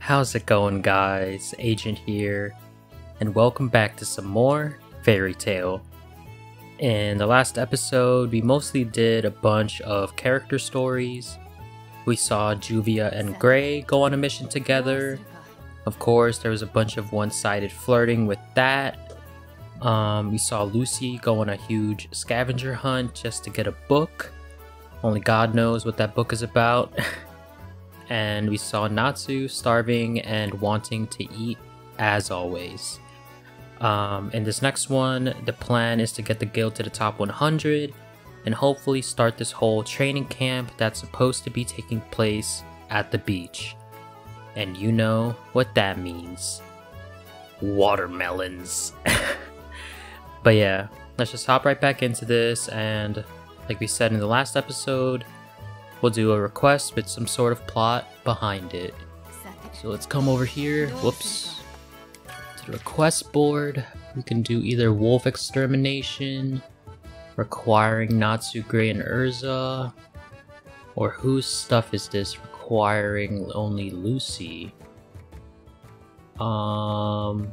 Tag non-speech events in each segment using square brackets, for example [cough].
How's it going, guys? Agent here, and welcome back to some more Fairy Tail. In the last episode, we mostly did a bunch of character stories. We saw Juvia and Gray go on a mission together. Of course, there was a bunch of one sided flirting with that. Um, we saw Lucy go on a huge scavenger hunt just to get a book. Only God knows what that book is about. [laughs] and we saw Natsu starving and wanting to eat as always. Um, in this next one, the plan is to get the guild to the top 100 and hopefully start this whole training camp that's supposed to be taking place at the beach. And you know what that means watermelons. [laughs] but yeah, let's just hop right back into this and like we said in the last episode, we'll do a request with some sort of plot behind it. So let's come over here, whoops, to the request board. We can do either wolf extermination, requiring Natsu, Gray, and Erza, or whose stuff is this requiring only Lucy? Um,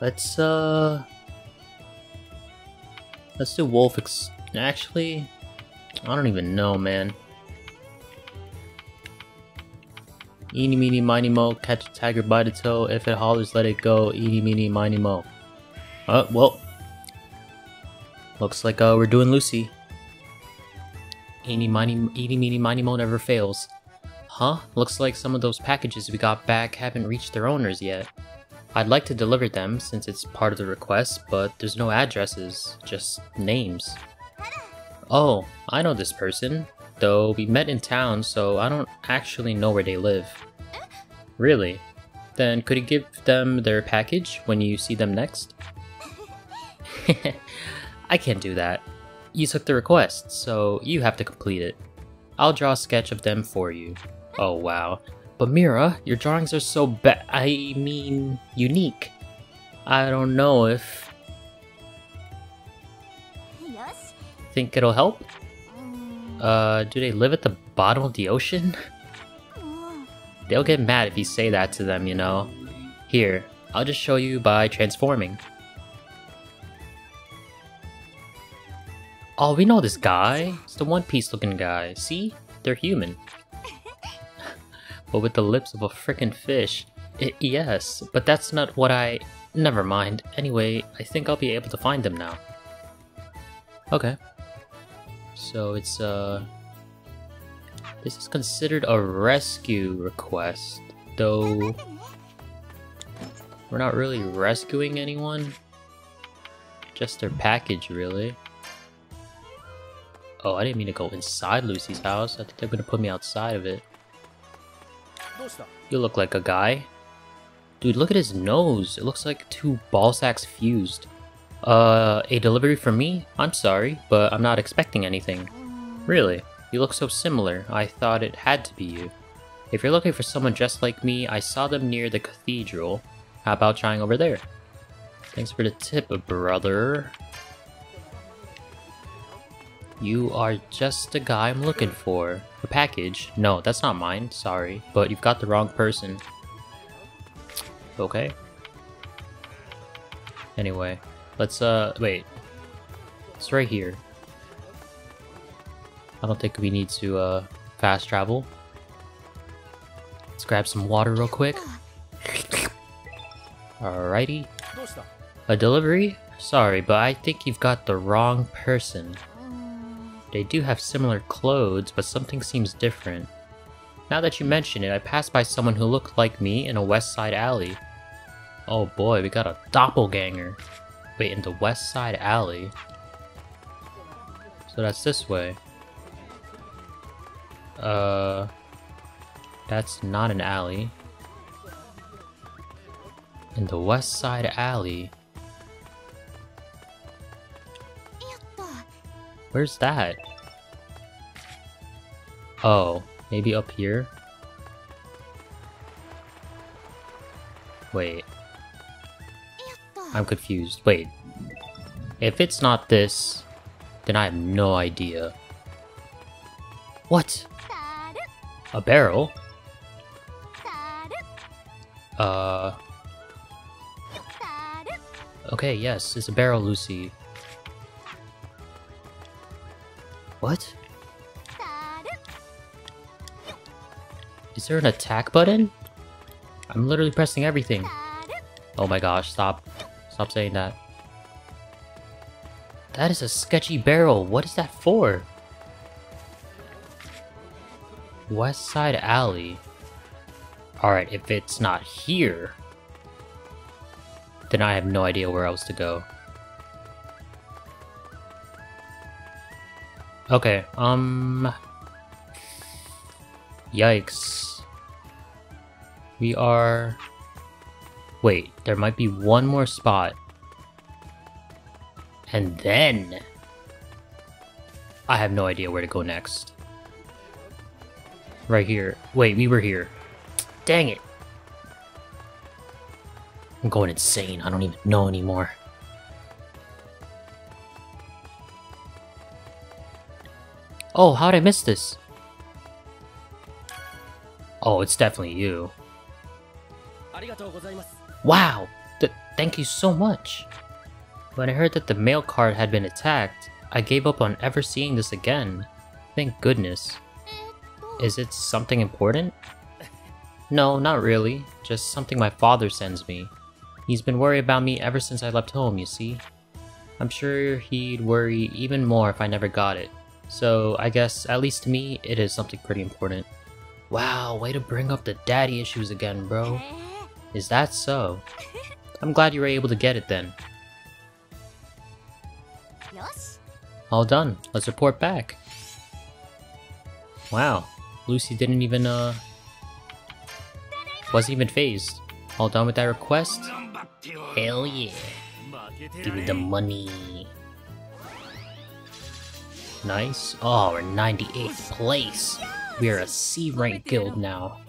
let's uh, let's do wolf ex. Actually, I don't even know, man. Eeny, meeny, miny, mo, catch a tiger by the toe. If it hollers, let it go. Eeny, meeny, miny, mo. Oh, well. Looks like uh, we're doing Lucy. Eeny, miny, eeny, meeny, miny, mo never fails. Huh? Looks like some of those packages we got back haven't reached their owners yet. I'd like to deliver them since it's part of the request, but there's no addresses, just names. Oh, I know this person, though we met in town, so I don't actually know where they live. Really? Then could you give them their package when you see them next? [laughs] I can't do that. You took the request, so you have to complete it. I'll draw a sketch of them for you. Oh wow. But Mira, your drawings are so ba- I mean, unique. I don't know if... Think it'll help? Uh, do they live at the bottom of the ocean? [laughs] They'll get mad if you say that to them, you know. Here, I'll just show you by transforming. Oh, we know this guy. It's the One Piece looking guy. See? They're human. [laughs] but with the lips of a frickin' fish. Yes, but that's not what I... Never mind. Anyway, I think I'll be able to find them now. Okay. So it's, uh... This is considered a rescue request, though... We're not really rescuing anyone. Just their package, really. Oh, I didn't mean to go inside Lucy's house. I think they're gonna put me outside of it. You look like a guy. Dude, look at his nose. It looks like two ball sacks fused. Uh, a delivery for me? I'm sorry, but I'm not expecting anything. Really? You look so similar. I thought it had to be you. If you're looking for someone just like me, I saw them near the cathedral. How about trying over there? Thanks for the tip, brother. You are just the guy I'm looking for. A package? No, that's not mine, sorry. But you've got the wrong person. Okay. Anyway, let's, uh, wait. It's right here. I don't think we need to, uh, fast travel. Let's grab some water real quick. Alrighty. A delivery? Sorry, but I think you've got the wrong person. They do have similar clothes, but something seems different. Now that you mention it, I passed by someone who looked like me in a west side alley. Oh boy, we got a doppelganger. Wait, in the west side alley? So that's this way. Uh... That's not an alley. In the west side alley... Where's that? Oh, maybe up here? Wait. I'm confused. Wait. If it's not this, then I have no idea. What? A barrel? Uh... Okay, yes, it's a barrel, Lucy. What? Is there an attack button? I'm literally pressing everything. Oh my gosh, stop. Stop saying that. That is a sketchy barrel. What is that for? West Side Alley. Alright, if it's not here, then I have no idea where else to go. Okay, um... Yikes. We are... Wait, there might be one more spot. And then... I have no idea where to go next. Right here. Wait, we were here. Dang it. I'm going insane. I don't even know anymore. Oh, how'd I miss this? Oh, it's definitely you. Wow! Th thank you so much! When I heard that the mail card had been attacked, I gave up on ever seeing this again. Thank goodness. Is it something important? [laughs] No, not really. Just something my father sends me. He's been worried about me ever since I left home, you see. I'm sure he'd worry even more if I never got it. So I guess, at least to me, it is something pretty important. Wow, way to bring up the daddy issues again, bro. Is that so? I'm glad you were able to get it then. All done. Let's report back. Wow. Lucy didn't even, uh... Wasn't even phased. All done with that request? Hell yeah. Give me the money. Nice. Oh, we're 98th place. We are a C rank guild now.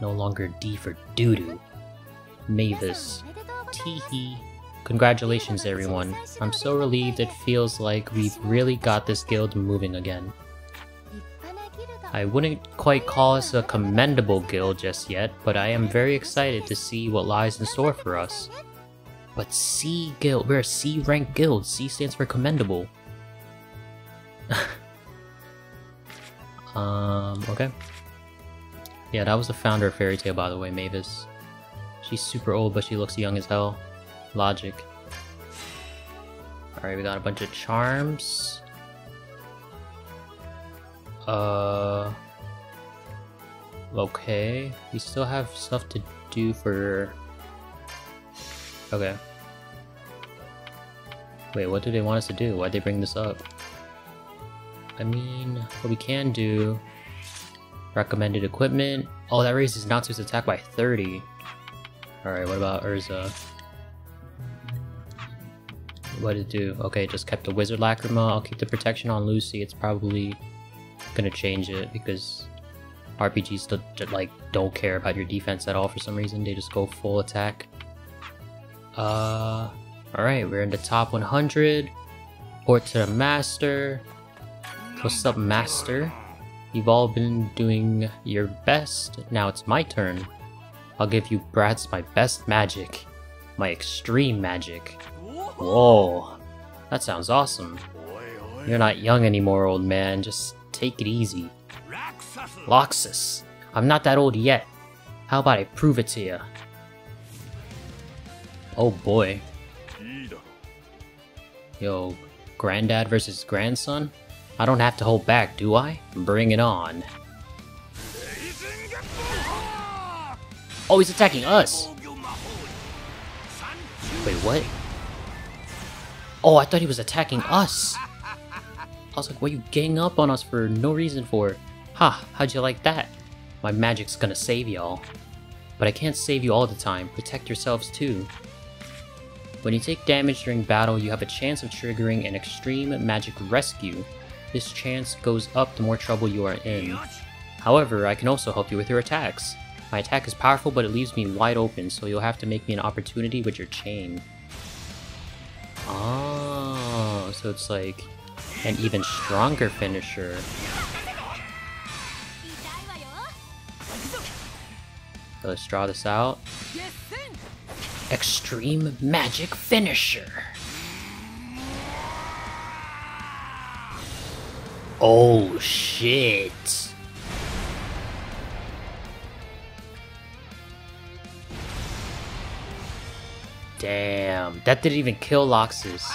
No longer D for doo-doo. Mavis. Teehee. Congratulations everyone. I'm so relieved it feels like we've really got this guild moving again. I wouldn't quite call us a commendable guild just yet, but I am very excited to see what lies in store for us. But C guild, we're a C rank guild. C stands for commendable. [laughs] um, okay. Yeah, that was the founder of Fairy Tail, by the way, Mavis. She's super old, but she looks young as hell. Logic. Alright, we got a bunch of charms. Uh... Okay. We still have stuff to do for... Okay. Wait, what do they want us to do? Why'd they bring this up? I mean, what we can do... Recommended equipment. Oh, that raises Natsu's attack by 30. Alright, what about Erza? What did it do? Okay, just kept the Wizard Lacrima. I'll keep the protection on Lucy. It's probably gonna change it because RPGs still like don't care about your defense at all for some reason. They just go full attack. Uh, all right, we're in the top 100. Port to the master. What's up, master? You've all been doing your best. Now it's my turn. I'll give you brats my best magic. My extreme magic. Whoa. That sounds awesome. You're not young anymore, old man. Just take it easy. Laxus. I'm not that old yet. How about I prove it to you? Oh boy. Yo, granddad versus grandson? I don't have to hold back, do I? Bring it on. Oh, he's attacking us! Wait, what? Oh, I thought he was attacking us! I was like, what are you gang up on us for no reason for? Ha, how'd you like that? My magic's gonna save y'all. But I can't save you all the time, protect yourselves too. When you take damage during battle, you have a chance of triggering an extreme magic rescue. This chance goes up the more trouble you are in. However, I can also help you with your attacks. My attack is powerful, but it leaves me wide open, so you'll have to make me an opportunity with your chain. Oh, so it's like an even stronger finisher. So let's draw this out. Extreme Magic Finisher! Oh shit. Damn, that didn't even kill Laxus.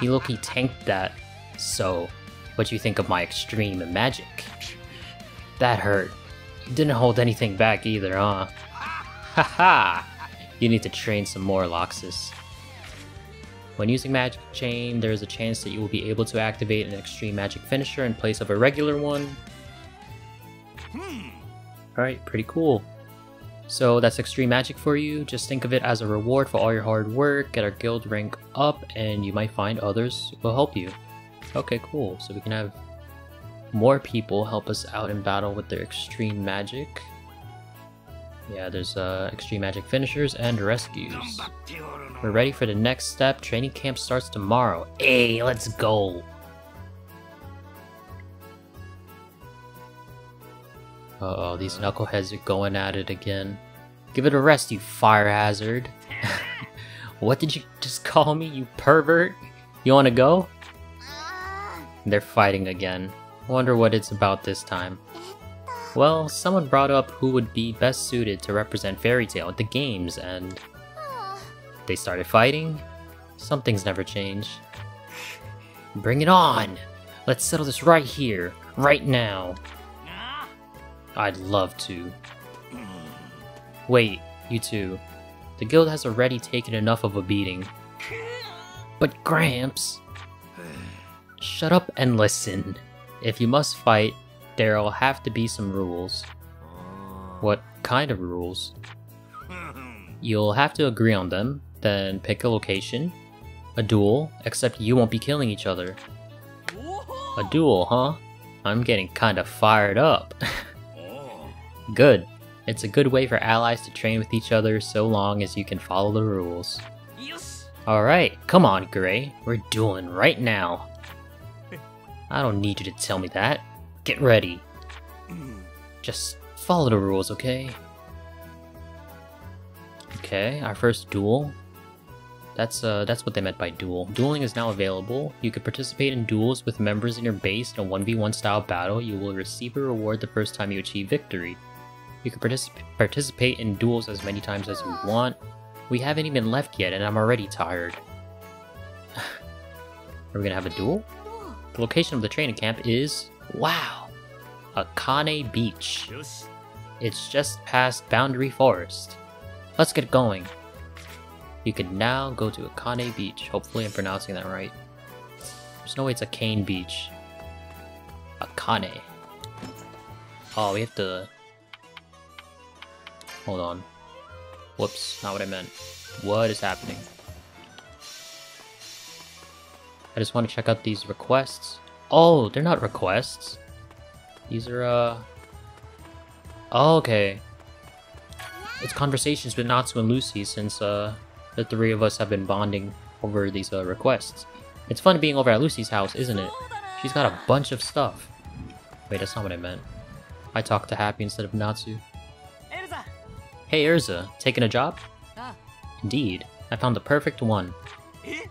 He Loki tanked that. So, what do you think of my extreme magic? That hurt. You didn't hold anything back either, huh? Haha! you need to train some more, Laxus. When using Magic Chain, there is a chance that you will be able to activate an Extreme Magic Finisher in place of a regular one. Alright, pretty cool. So that's Extreme Magic for you. Just think of it as a reward for all your hard work, get our guild rank up, and you might find others will help you. Okay, cool. So we can have more people help us out in battle with their Extreme Magic. Yeah, there's uh, Extreme Magic Finishers and Rescues. We're ready for the next step. Training camp starts tomorrow. Hey, let's go! Uh oh, these knuckleheads are going at it again. Give it a rest, you fire hazard. [laughs] what did you just call me, you pervert? You wanna go? They're fighting again. Wonder what it's about this time. Well, someone brought up who would be best suited to represent Fairy Tail at the games, and they started fighting. Some things never change. Bring it on! Let's settle this right here, right now. I'd love to. Wait, you two. The guild has already taken enough of a beating. But Gramps... Shut up and listen. If you must fight, there'll have to be some rules. What kind of rules? You'll have to agree on them, then pick a location. A duel, except you won't be killing each other. A duel, huh? I'm getting kinda fired up. [laughs] good. It's a good way for allies to train with each other so long as you can follow the rules. Alright, come on, Gray. We're dueling right now. [laughs] I don't need you to tell me that. Get ready. Just follow the rules, okay? Okay, our first duel. That's uh, that's what they meant by duel. Dueling is now available. You can participate in duels with members in your base in a 1v1 style battle. You will receive a reward the first time you achieve victory. You can particip participate in duels as many times as you want. We haven't even left yet and I'm already tired. [sighs] Are we gonna have a duel? The location of the training camp is... Wow! Akane Beach. It's just past Boundary Forest. Let's get going. You can now go to Akane Beach. Hopefully I'm pronouncing that right. There's no way it's a cane Beach. Akane. Oh, we have to... Hold on. Whoops, not what I meant. What is happening? I just want to check out these requests. Oh, they're not requests. These are, uh... Oh, okay. It's conversations with Natsu and Lucy since, uh, the three of us have been bonding over these, uh, requests. It's fun being over at Lucy's house, isn't it? She's got a bunch of stuff. Wait, that's not what I meant. I talked to Happy instead of Natsu. Hey Erza, taking a job? Ah. Indeed, I found the perfect one. Eh?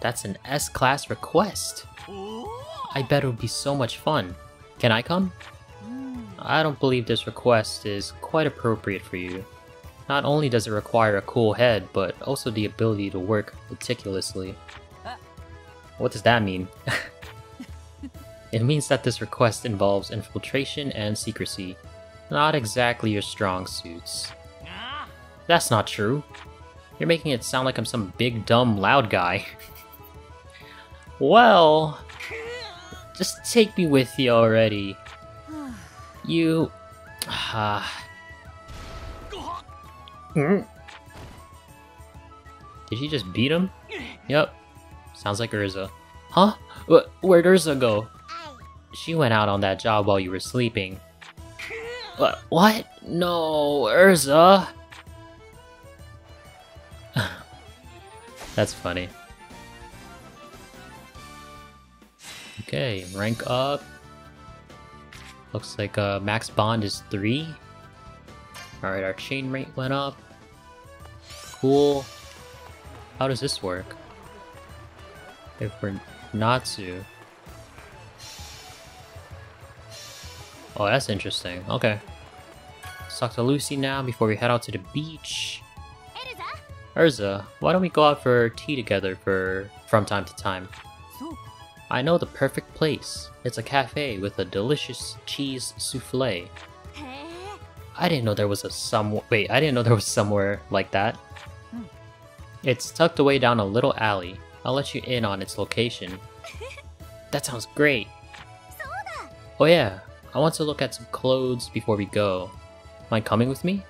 That's an S-class request. I bet it would be so much fun. Can I come? Hmm. I don't believe this request is quite appropriate for you. Not only does it require a cool head, but also the ability to work meticulously. What does that mean? [laughs] it means that this request involves infiltration and secrecy. Not exactly your strong suits. That's not true. You're making it sound like I'm some big dumb loud guy. [laughs] well, just take me with you already. You... Uh, [sighs] Did he just beat him? Yep. Sounds like Erza. Huh? Where'd Erza go? She went out on that job while you were sleeping. What? What? No, Erza! [laughs] That's funny. Okay, rank up. Looks like uh, max bond is 3. Alright, our chain rate went up. Cool. How does this work? If we're Natsu. Oh, that's interesting. Okay. Let's talk to Lucy now before we head out to the beach. Erza, why don't we go out for tea together for from time to time? I know the perfect place. It's a cafe with a delicious cheese souffle. I didn't know there was a some wait, I didn't know there was somewhere like that. It's tucked away down a little alley. I'll let you in on its location. [laughs] That sounds great. Oh yeah, I want to look at some clothes before we go. Mind coming with me?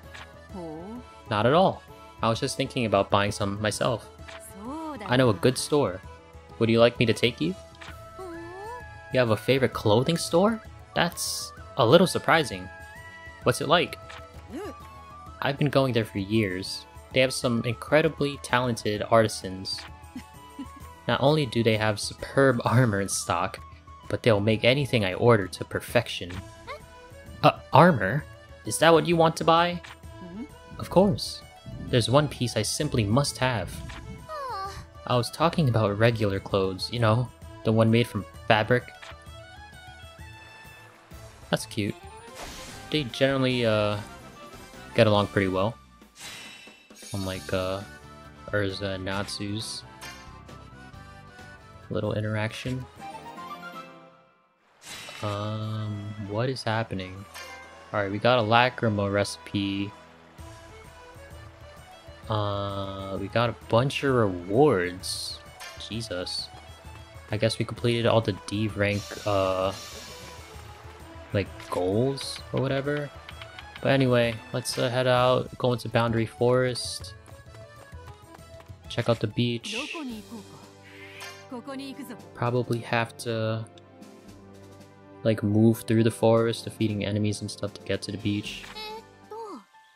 Not at all. I was just thinking about buying some myself. I know a good store. Would you like me to take you? You have a favorite clothing store? That's a little surprising. What's it like? I've been going there for years. They have some incredibly talented artisans. Not only do they have superb [laughs] armor in stock, but they'll make anything I order to perfection. Uh, armor? Is that what you want to buy? Of course. There's one piece I simply must have. I was talking about regular clothes, you know, the one made from fabric. That's cute. They generally, uh, get along pretty well. Unlike, uh, Erza and Natsu's little interaction. Um, what is happening? Alright, we got a Lacrima recipe uh, we got a bunch of rewards. Jesus. I guess we completed all the D rank, uh, like goals or whatever. But anyway, let's uh, head out, go into Boundary Forest, check out the beach. Probably have to like move through the forest, defeating enemies and stuff to get to the beach.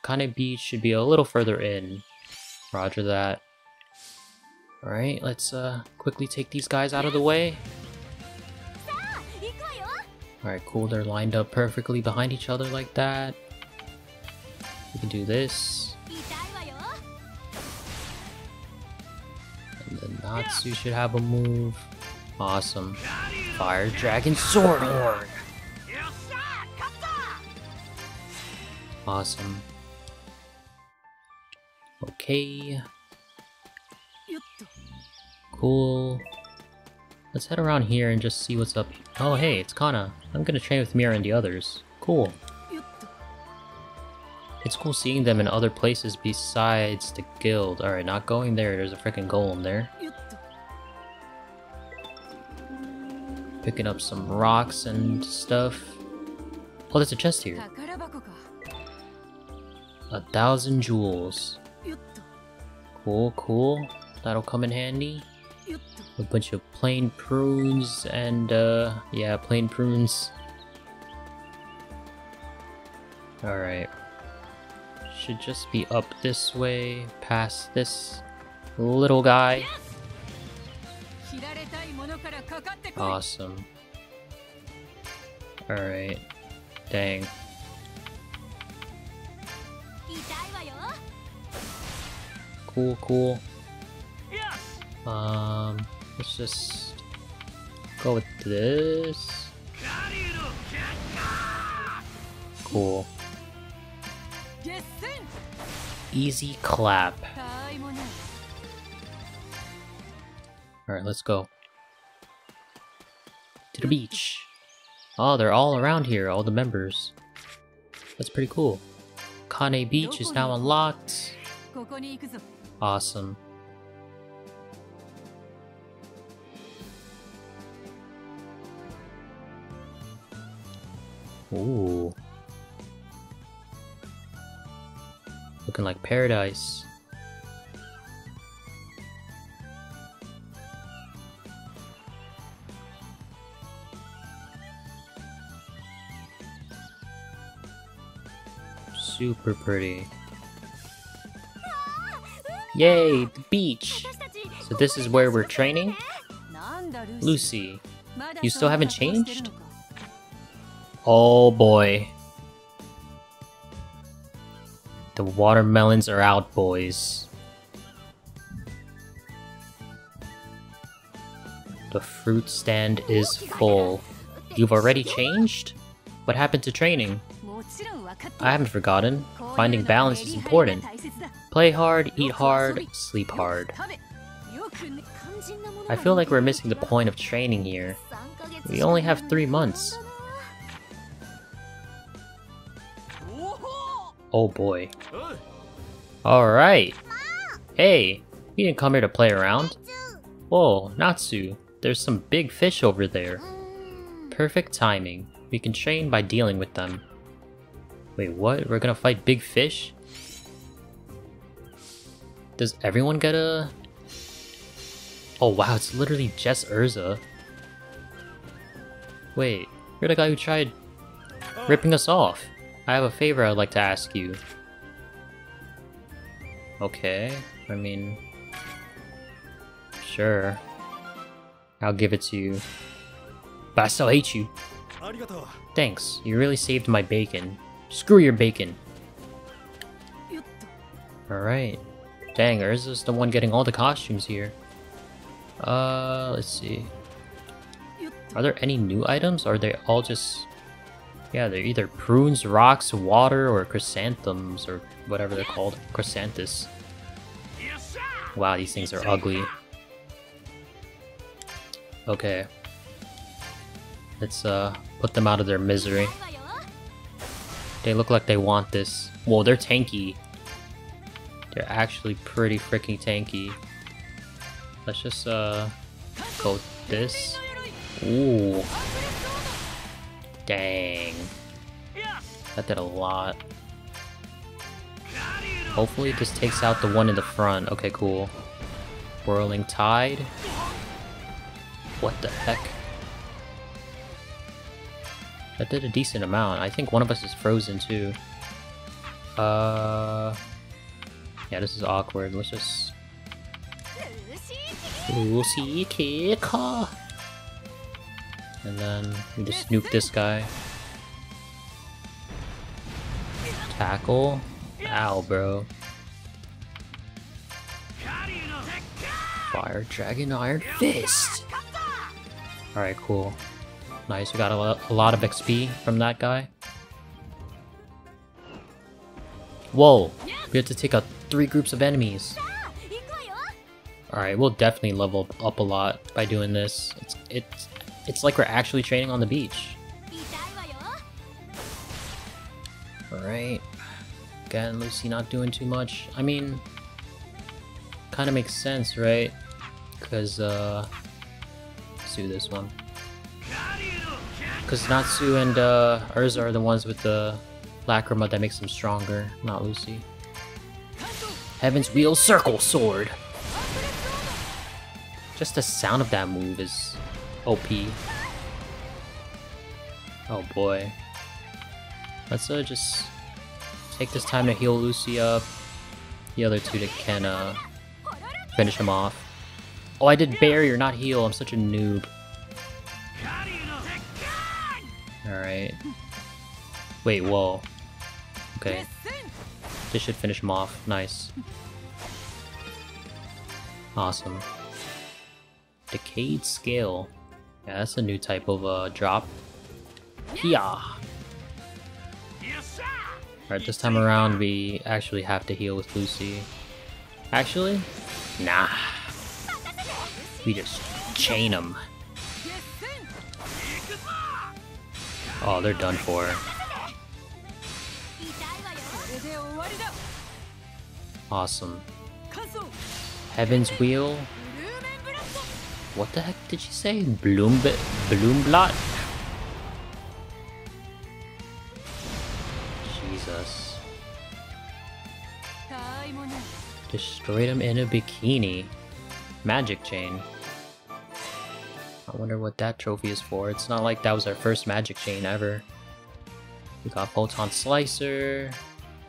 Kane Beach should be a little further in, Roger that. Alright, let's uh, quickly take these guys out of the way. Alright, cool, they're lined up perfectly behind each other like that. We can do this. And then Natsu should have a move. Awesome. Fire Dragon Sword Horn! Awesome. Okay. Cool. Let's head around here and just see what's up. Oh hey, it's Kana. I'm gonna train with Mira and the others. Cool. It's cool seeing them in other places besides the guild. Alright, not going there. There's a freaking golem there. Picking up some rocks and stuff. Oh, there's a chest here. A thousand jewels. Cool, cool. That'll come in handy. A bunch of plain prunes and, uh, yeah, plain prunes. Alright. Should just be up this way, past this little guy. Awesome. Alright. Dang. cool, cool. Um, let's just go with this. Cool. Easy clap. Alright, let's go. To the beach. Oh, they're all around here, all the members. That's pretty cool. Kane Beach is now unlocked. Awesome. Ooh. Looking like paradise. Super pretty. Yay, the beach! So this is where we're training? Lucy, you still haven't changed? Oh boy. The watermelons are out, boys. The fruit stand is full. You've already changed? What happened to training? I haven't forgotten. Finding balance is important. Play hard, eat hard, sleep hard. I feel like we're missing the point of training here. We only have three months. Oh boy. Alright. Hey, we didn't come here to play around. Whoa, Natsu, there's some big fish over there. Perfect timing. We can train by dealing with them. Wait, what? We're gonna fight big fish? Does everyone get a... Oh wow, it's literally just Erza. Wait, you're the guy who tried ripping us off. I have a favor I'd like to ask you. Okay, I mean... Sure. I'll give it to you. But I still hate you. Thanks, you really saved my bacon. Screw your bacon. Alright. Dang, Erza's the one getting all the costumes here. Uh, let's see. Are there any new items? Or are they all just... Yeah, they're either prunes, rocks, water, or chrysanthemums, or whatever they're called. Chrysanthus. Wow, these things are ugly. Okay. Let's uh put them out of their misery. They look like they want this. Whoa, they're tanky. They're actually pretty freaking tanky. Let's just uh go this. Ooh. Dang. That did a lot. Hopefully this takes out the one in the front. Okay, cool. Whirling Tide. What the heck? That did a decent amount. I think one of us is frozen too. Uh... Yeah, this is awkward. Let's just... And then we just nuke this guy. Tackle. Ow, bro. Fire Dragon Iron Fist! Alright, cool. Nice, we got a, a lot of XP from that guy. Whoa! We have to take out three groups of enemies. Alright, we'll definitely level up a lot by doing this. It's, it's, it's like we're actually training on the beach. Alright. Again, Lucy not doing too much. I mean, kind of makes sense, right? Because, uh, let's this one. Because Natsu and uh, Erza are the ones with the Lacrima that makes them stronger, not Lucy. Heaven's Wheel Circle Sword! Just the sound of that move is OP. Oh boy. Let's uh, just take this time to heal Lucy up. The other two that can uh, finish him off. Oh, I did barrier, not heal. I'm such a noob. Alright. Wait, whoa. Okay. This should finish him off. Nice. Awesome. Decayed Scale. Yeah, that's a new type of uh, drop. Yeah. Alright, this time around we actually have to heal with Lucy. Actually? Nah. We just chain them. Oh, they're done for. Awesome. Heaven's Wheel. What the heck did she say? Bloom Bloomblot? Jesus. Destroyed him in a bikini. Magic chain. I wonder what that trophy is for. It's not like that was our first magic chain ever. We got Photon Slicer,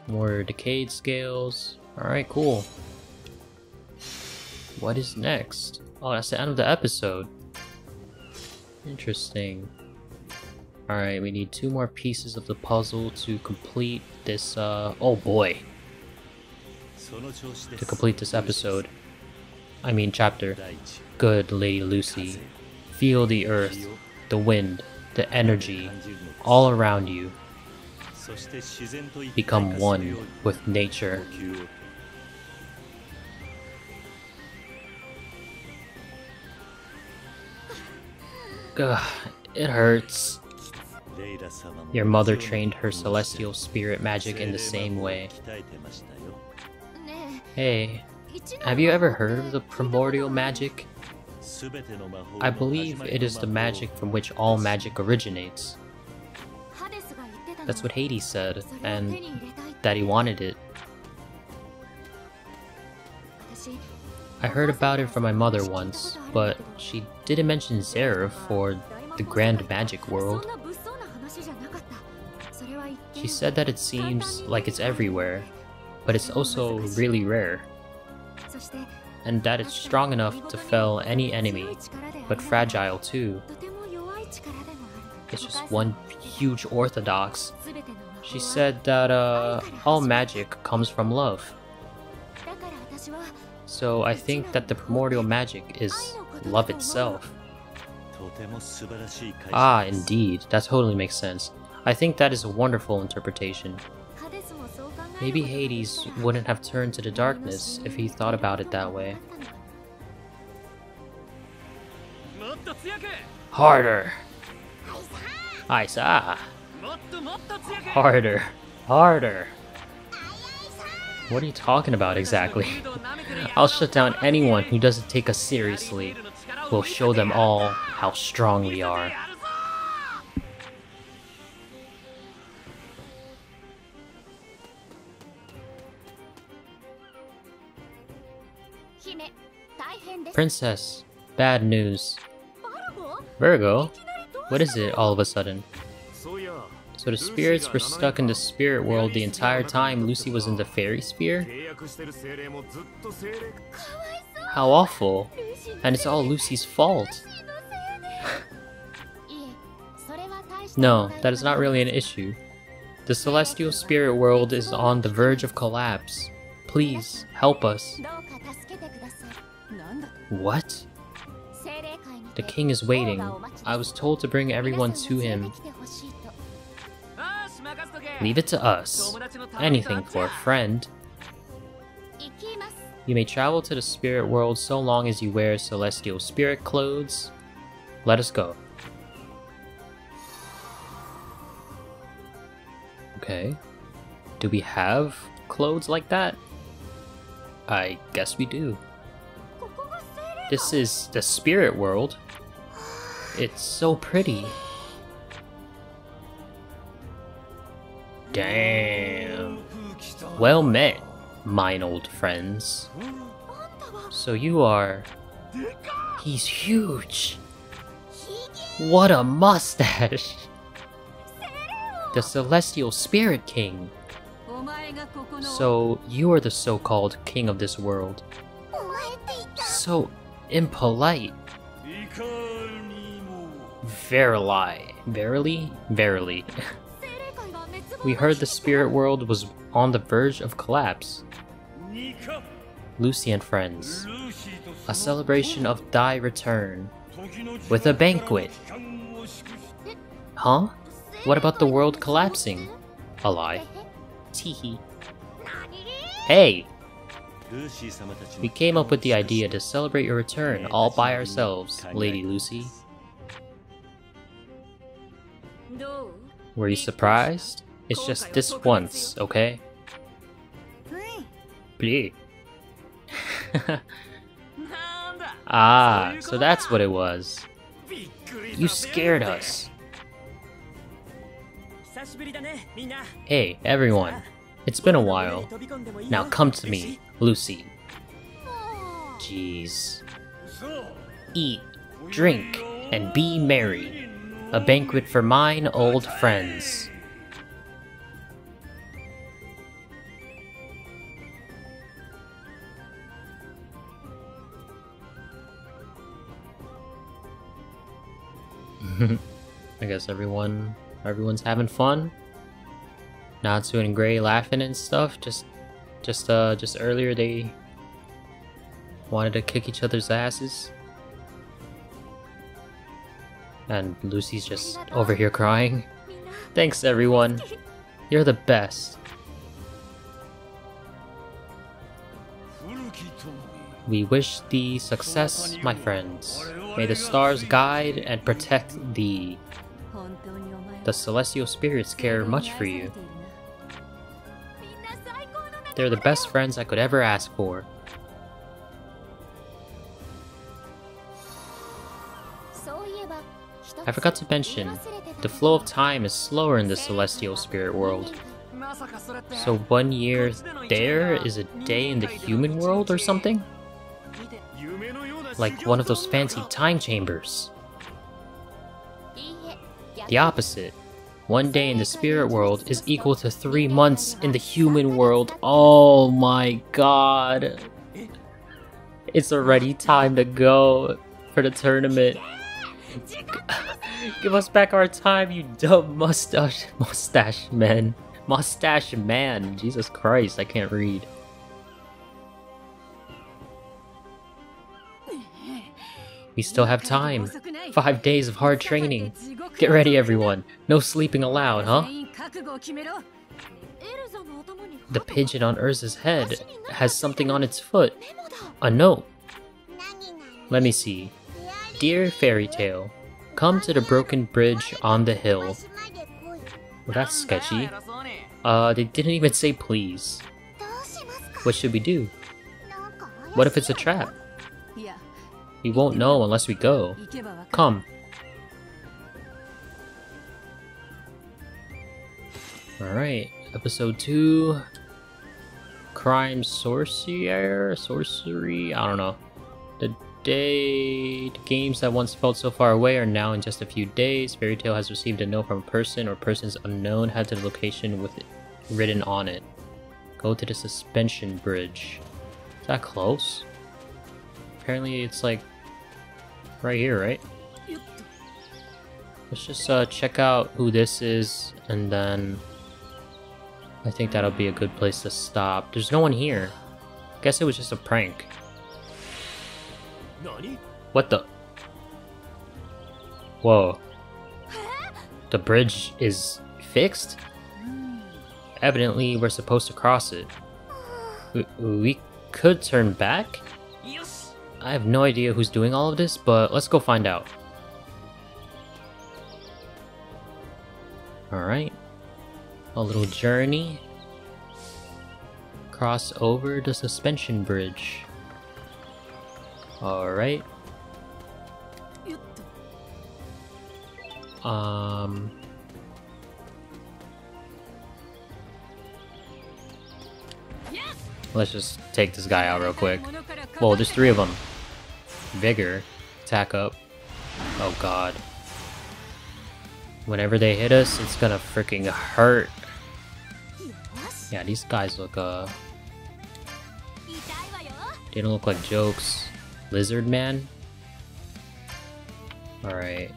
more Decayed Scales. Alright, cool. What is next? Oh, that's the end of the episode. Interesting. Alright, we need two more pieces of the puzzle to complete this, uh... Oh boy. to complete this episode. I mean chapter. Good Lady Lucy. Feel the earth, the wind, the energy, all around you. Become one with nature. Ugh, it hurts. Your mother trained her celestial spirit magic in the same way. Hey, have you ever heard of the primordial magic? I believe it is the magic from which all magic originates. That's what Hades said, and that he wanted it. I heard about it from my mother once, but she didn't mention Zeref or the Grand Magic World. She said that it seems like it's everywhere, but it's also really rare. And that it's strong enough to fell any enemy, but fragile too. It's just one huge orthodox. She said that uh, all magic comes from love. So I think that the primordial magic is love itself. Ah, indeed. That totally makes sense. I think that is a wonderful interpretation. Maybe Hades wouldn't have turned to the darkness if he thought about it that way. Harder! I saw. Harder. Harder. What are you talking about exactly? I'll shut down anyone who doesn't take us seriously. We'll show them all how strong we are. Princess, bad news. Virgo? What is it all of a sudden? So the spirits were stuck in the spirit world the entire time Lucy was in the fairy sphere? How awful. And it's all Lucy's fault. [laughs] no, that is not really an issue. The celestial spirit world is on the verge of collapse. Please, help us. What? The king is waiting. I was told to bring everyone to him. Leave it to us. Anything for a friend. You may travel to the spirit world so long as you wear celestial spirit clothes. Let us go. Okay. Do we have clothes like that? I guess we do. This is the spirit world. It's so pretty. Damn. Well met, mine old friends. So you are... He's huge. What a mustache. The Celestial Spirit King. So you are the so-called king of this world. So impolite. Verily. Verily? Verily. [laughs] we heard the spirit world was on the verge of collapse. Lucy and friends. A celebration of thy return. With a banquet. Huh? What about the world collapsing? A lie. Teehee. Hey! We came up with the idea to celebrate your return all by ourselves, Lady Lucy. Were you surprised? It's just this once, okay? [laughs] Ah, so that's what it was. You scared us. Hey, everyone. It's been a while. Now come to me, Lucy. Jeez. Eat, drink, and be merry. A banquet for mine old friends. [laughs] I guess everyone everyone's having fun. Natsu and Gray laughing and stuff, just Just uh, just earlier they wanted to kick each other's asses. And Lucy's just over here crying. [laughs] Thanks everyone. You're the best. We wish thee success, my friends. May the stars guide and protect thee. The celestial spirits care much for you. They're the best friends I could ever ask for. I forgot to mention, the flow of time is slower in the celestial spirit world. So one year there is a day in the human world or something? Like one of those fancy time chambers. The opposite. One day in the spirit world is equal to three months in the human world. Oh my god. It's already time to go for the tournament. Give us back our time, you dumb mustache [laughs] mustache man. Mustache man. Jesus Christ, I can't read. We still have time. Five days of hard training. Get ready, everyone. No sleeping allowed, huh? The pigeon on Erza's head has something on its foot. A note. Let me see. Dear Fairy Tail, come to the broken bridge on the hill. Well, that's sketchy. Uh, they didn't even say please. What should we do? What if it's a trap? We won't know unless we go. Come. Alright, episode 2. Crime Sorcerer? Sorcery? I don't know. The day... The games that once felt so far away are now in just a few days. Fairy Tail has received a note from a person or persons unknown. Head to the location with it written on it. Go to the suspension bridge. Is that close? Apparently it's like right here, right? Let's just uh, check out who this is and then I think that'll be a good place to stop. There's no one here. Guess it was just a prank. What the? Whoa. The bridge is fixed? Evidently, we're supposed to cross it. We, we could turn back? I have no idea who's doing all of this, but let's go find out. Alright. A little journey. Cross over the suspension bridge. Alright. Um... Let's just take this guy out real quick. Whoa, there's three of them. Vigor. Attack up. Oh god. Whenever they hit us, it's gonna freaking hurt. Yeah, these guys look, uh... They don't look like jokes. Lizard Man? Alright.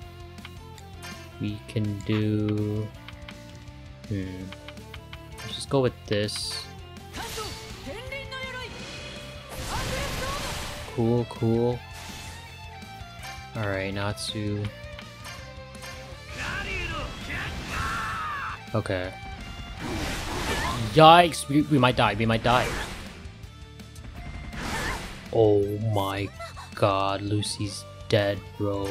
We can do... Hmm. Let's just go with this. Cool, cool. Alright, Natsu. Okay. Yikes! We, we might die, we might die. Oh my god, Lucy's dead, bro.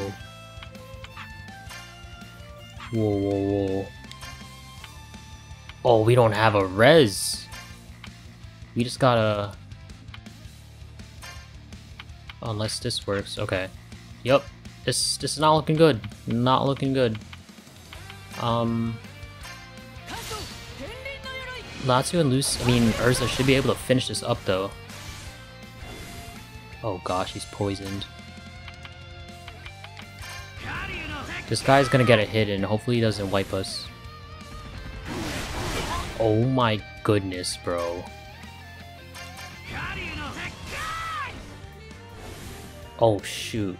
Whoa, whoa, whoa. Oh, we don't have a res. We just gotta... Unless this works. Okay. Yep. This is not looking good. Not looking good. Um and Luce I mean Erza should be able to finish this up though. Oh gosh, he's poisoned. This guy's gonna get a hit and hopefully he doesn't wipe us. Oh my goodness, bro. Oh shoot.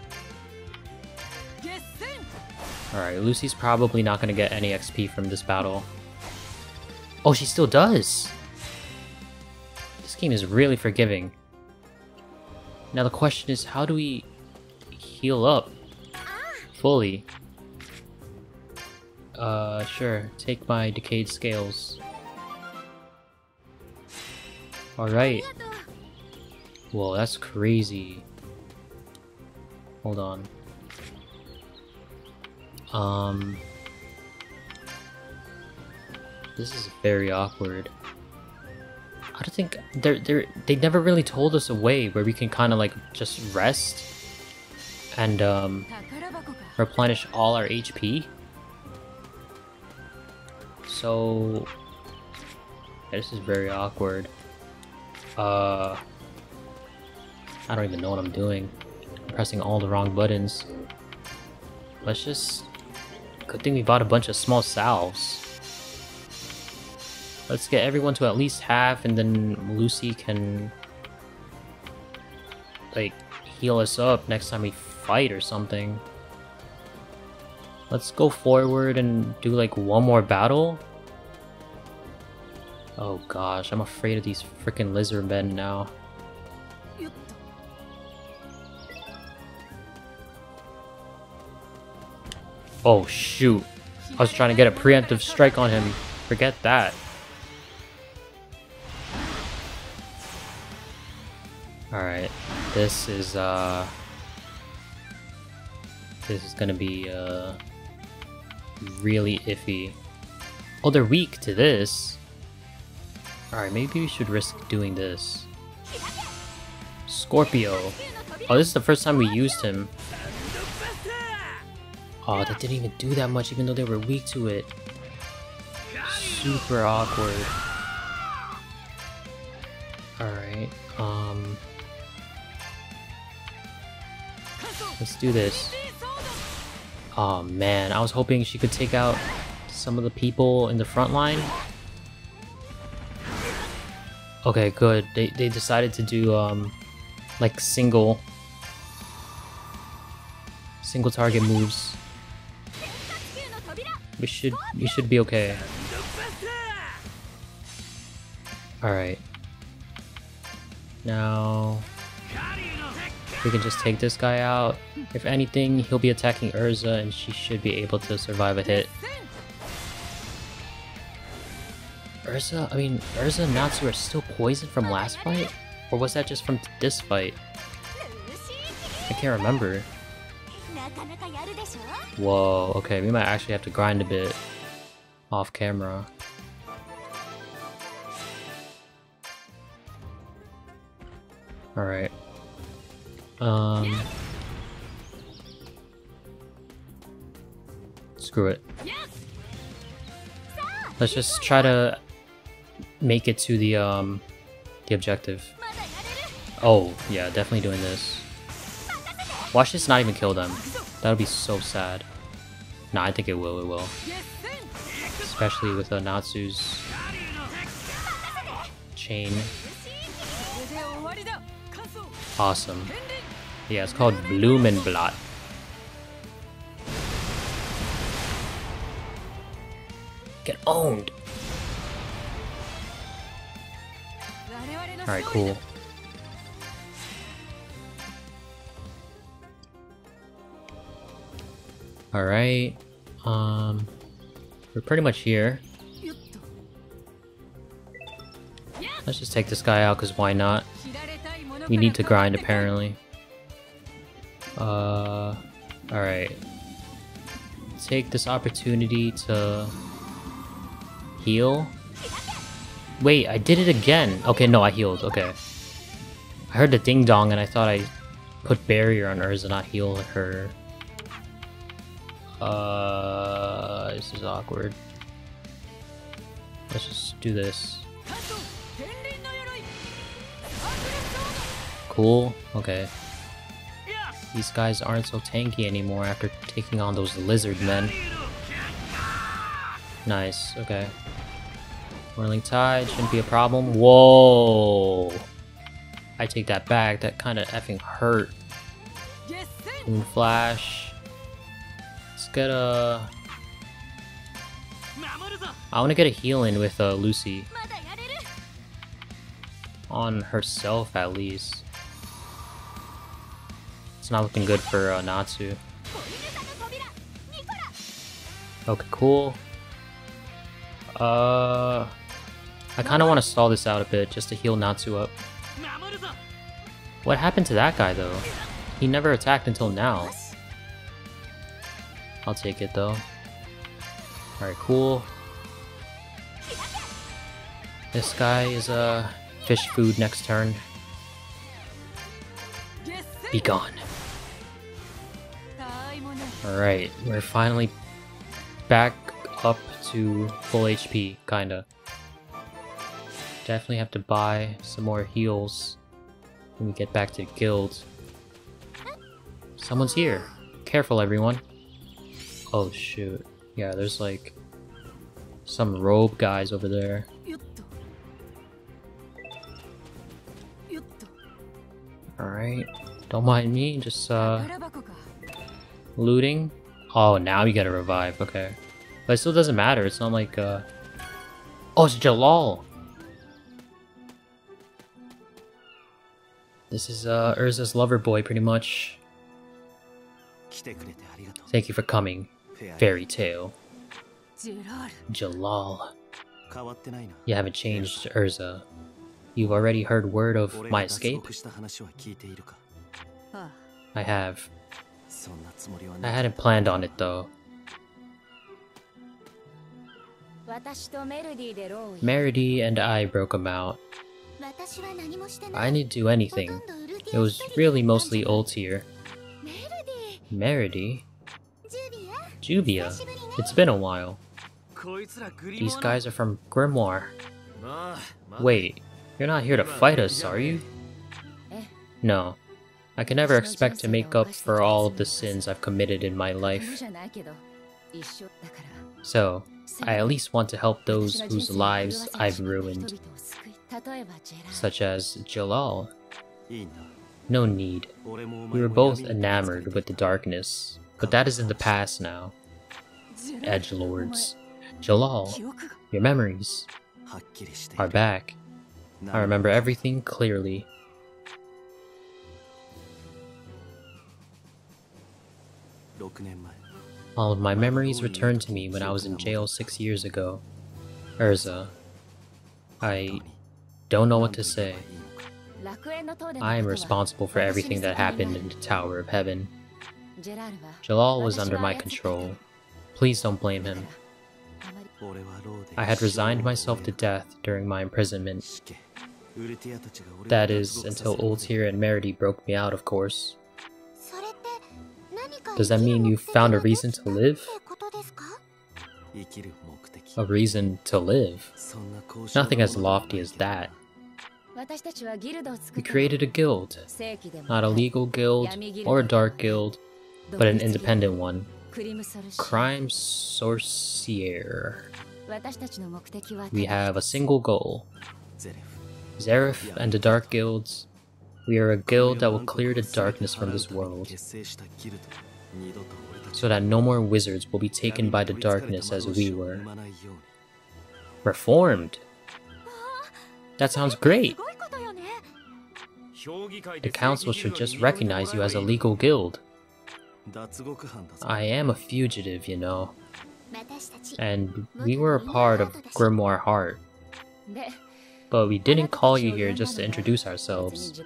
Alright, Lucy's probably not gonna get any XP from this battle. Oh, she still does! This game is really forgiving. Now the question is, how do we heal up fully? Uh, sure. Take my decayed scales. Alright. Whoa, that's crazy. Hold on. Um... This is very awkward. I don't think they're they they never really told us a way where we can kind of like just rest and um replenish all our HP. So this is very awkward. Uh, I don't even know what I'm doing. I'm pressing all the wrong buttons. Let's just. Good thing we bought a bunch of small salves. Let's get everyone to at least half, and then Lucy can like heal us up next time we fight or something. Let's go forward and do like one more battle. Oh gosh, I'm afraid of these freaking lizard men now. Oh shoot. I was trying to get a preemptive strike on him. Forget that. Alright, this is, uh... This is gonna be, uh... Really iffy. Oh, they're weak to this. Alright, maybe we should risk doing this. Scorpio. Oh, this is the first time we used him. Oh, they didn't even do that much even though they were weak to it. Super awkward. Alright, um... Let's do this. Oh man, I was hoping she could take out some of the people in the front line. Okay, good. They, they decided to do, um, like single, single target moves. We should, we should be okay. Alright. Now, we can just take this guy out. If anything, he'll be attacking Erza and she should be able to survive a hit. Erza, I mean, Erza and Natsu are still poisoned from last fight? Or was that just from this fight? I can't remember. Whoa, okay, we might actually have to grind a bit off camera. Alright. Um... Screw it. Let's just try to make it to the um the objective. Oh, yeah, definitely doing this. Watch this not even kill them. That would be so sad. Nah, I think it will, it will. Especially with uh, Natsu's chain. Awesome. Yeah, it's called Blumenblatt. Get owned! Alright, cool. Alright. Um, we're pretty much here. Let's just take this guy out, because why not? We need to grind, apparently. Uh, alright. Take this opportunity to heal. Wait, I did it again. Okay, no, I healed. Okay. I heard the ding dong and I thought I put barrier on Erza, not heal her. Uh, this is awkward. Let's just do this. Cool. Okay. These guys aren't so tanky anymore after taking on those lizard men. Nice. Okay. Whirling Tide shouldn't be a problem. Whoa! I take that back. That kind of effing hurt. Moon Flash. Let's get a... I want to get a heal in with uh, Lucy. on herself at least. It's not looking good for uh, Natsu. Okay, cool. Uh, I kind of want to stall this out a bit just to heal Natsu up. What happened to that guy though? He never attacked until now. I'll take it though. Alright, cool. This guy is uh, fish food next turn. Be gone. Alright, we're finally back up to full HP, kinda. Definitely have to buy some more heals when we get back to the guild. Someone's here. Careful, everyone. Oh, shoot. Yeah, there's like some robe guys over there. Alright. Don't mind me, just uh looting. Oh, now you gotta revive, okay. But it still doesn't matter, it's not like uh Oh, it's Jellal! This is uh Erza's lover boy pretty much. Thank you for coming, Fairy Tail. Jellal. You haven't changed, Erza. You've already heard word of my escape? Ah. I have. I hadn't planned on it though. Meredy and I broke him out. I didn't do anything. It was really mostly Ultear. Meredy? Juvia? It's been a while. These guys are from Grimoire. Wait, you're not here to fight us, are you? No. I can never expect to make up for all of the sins I've committed in my life. So, I at least want to help those whose lives I've ruined. Such as Jellal. No need. We were both enamored with the darkness, but that is in the past now. Edge Lords. [laughs] Jellal, your memories are back. I remember everything clearly. All of my memories returned to me when I was in jail six years ago. Erza. I don't know what to say. I am responsible for everything that happened in the Tower of Heaven. Jellal was under my control. Please don't blame him. I had resigned myself to death during my imprisonment. That is, until Ultear and Meredy broke me out, of course. Does that mean you found a reason to live? A reason to live? Nothing as lofty as that. We created a guild. Not a legal guild or a dark guild, but an independent one. Crime Sorcière. We have a single goal. Zeref and the Dark Guilds. We are a guild that will clear the darkness from this world. So that no more wizards will be taken by the darkness as we were. Reformed! That sounds great! The council should just recognize you as a legal guild. I am a fugitive, you know. And we were a part of Grimoire Heart. But we didn't call you here just to introduce ourselves.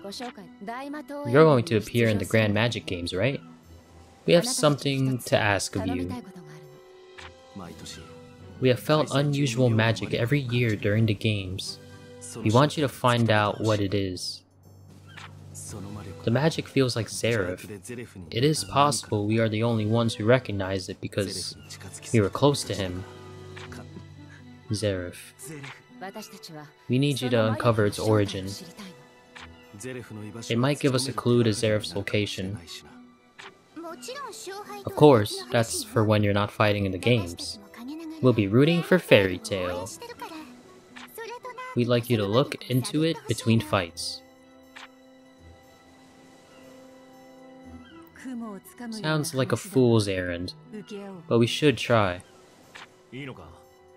You're going to appear in the Grand Magic Games, right? We have something to ask of you. We have felt unusual magic every year during the games. We want you to find out what it is. The magic feels like Zeref. It is possible we are the only ones who recognize it because we were close to him. Zeref. We need you to uncover its origin. It might give us a clue to Zeref's location. Of course, that's for when you're not fighting in the games. We'll be rooting for Fairy Tail. We'd like you to look into it between fights. Sounds like a fool's errand, but we should try.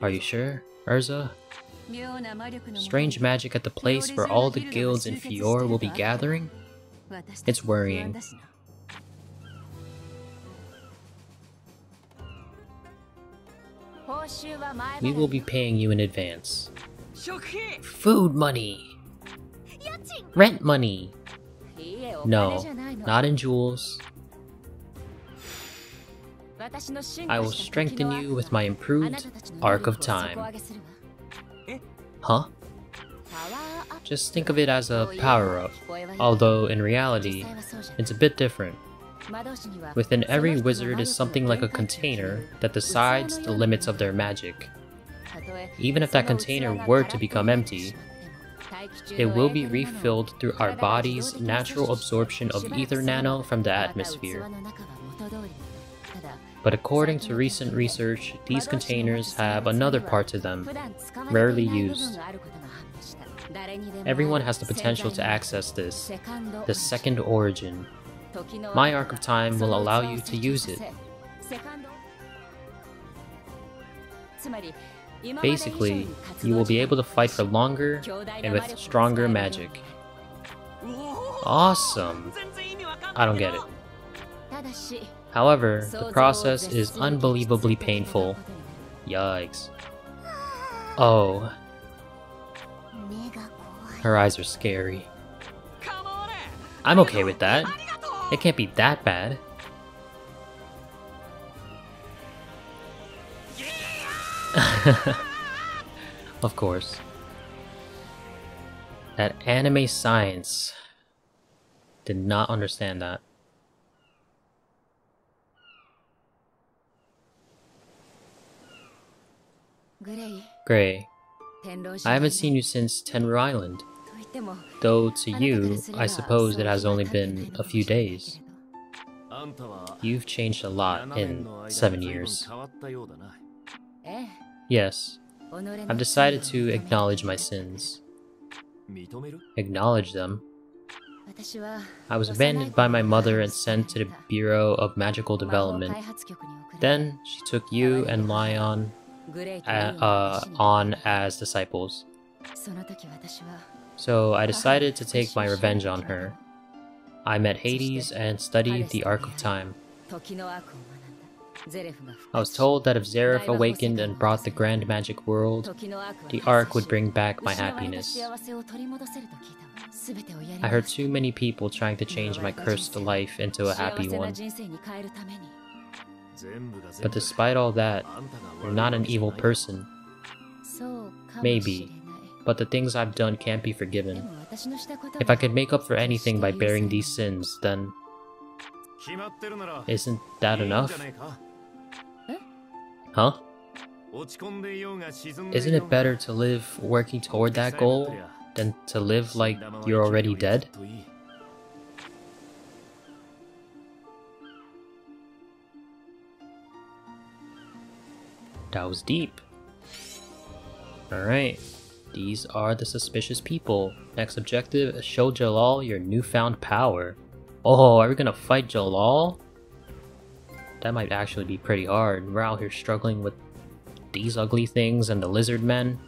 Are you sure, Erza? Strange magic at the place where all the guilds in Fiore will be gathering? It's worrying. We will be paying you in advance. Food money! Rent money! No, not in jewels. I will strengthen you with my improved Arc of Time. Huh? Just think of it as a power-up, although in reality, it's a bit different. Within every wizard is something like a container that decides the limits of their magic. Even if that container were to become empty, it will be refilled through our body's natural absorption of Ethernano from the atmosphere. But according to recent research, these containers have another part to them, rarely used. Everyone has the potential to access this, the second origin. My Arc of Time will allow you to use it. Basically, you will be able to fight for longer and with stronger magic. Awesome! I don't get it. However, the process is unbelievably painful. Yikes. Oh. Her eyes are scary. I'm okay with that. It can't be that bad. [laughs] of course. That anime science. Did not understand that. Gray. I haven't seen you since Tenrou Island. Though to you, I suppose it has only been a few days. You've changed a lot in seven years. Eh? Yes, I've decided to acknowledge my sins. Acknowledge them? I was abandoned by my mother and sent to the Bureau of Magical Development. Then, she took you and Lyon uh, uh, on as disciples. So I decided to take my revenge on her. I met Hades and studied the Arc of Time. I was told that if Zeref awakened and brought the grand magic world, the Arc would bring back my happiness. I heard too many people trying to change my cursed life into a happy one. But despite all that, you're not an evil person. Maybe, but the things I've done can't be forgiven. If I could make up for anything by bearing these sins, then... Isn't that enough? Huh? Isn't it better to live working toward that goal than to live like you're already dead? Was deep. Alright. These are the suspicious people. Next objective, show Jellal your newfound power. Oh, are we gonna fight Jellal? That might actually be pretty hard. We're out here struggling with these ugly things and the lizard men.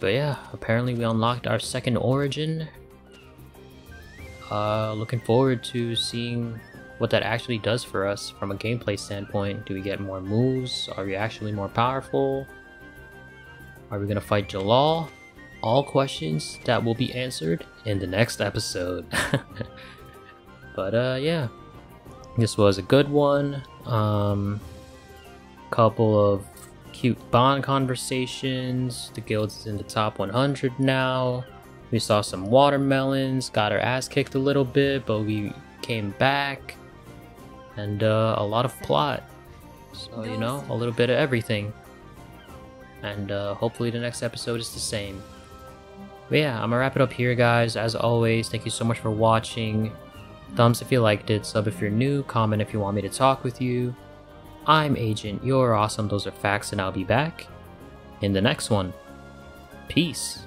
But yeah, apparently we unlocked our second origin. Uh, looking forward to seeing what that actually does for us from a gameplay standpoint. Do we get more moves? Are we actually more powerful? Are we gonna fight Jellal? All questions that will be answered in the next episode. [laughs] but uh, yeah, this was a good one. Um, couple of cute bond conversations. The guild's in the top 100 now. We saw some watermelons, got our ass kicked a little bit, but we came back and uh, a lot of plot. So, you know, a little bit of everything. And uh, hopefully the next episode is the same. But yeah, I'm gonna wrap it up here, guys. As always, thank you so much for watching. Thumbs if you liked it, sub if you're new, comment if you want me to talk with you. I'm Agent, you're awesome, those are facts, and I'll be back in the next one. Peace.